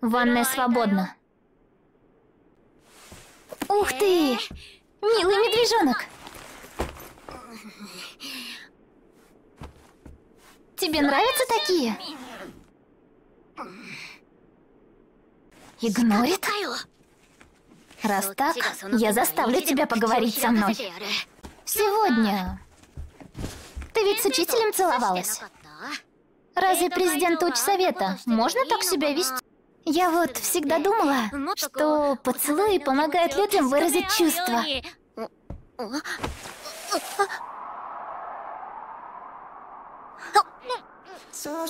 Ванная свободна. Ух ты! Милый медвежонок! Тебе нравятся такие? Игнорит? Раз так, я заставлю тебя поговорить со мной. Сегодня. Ты ведь с учителем целовалась? Разве президент учсовета можно так себя вести? Я вот всегда думала, что поцелуи помогают людям выразить чувства. So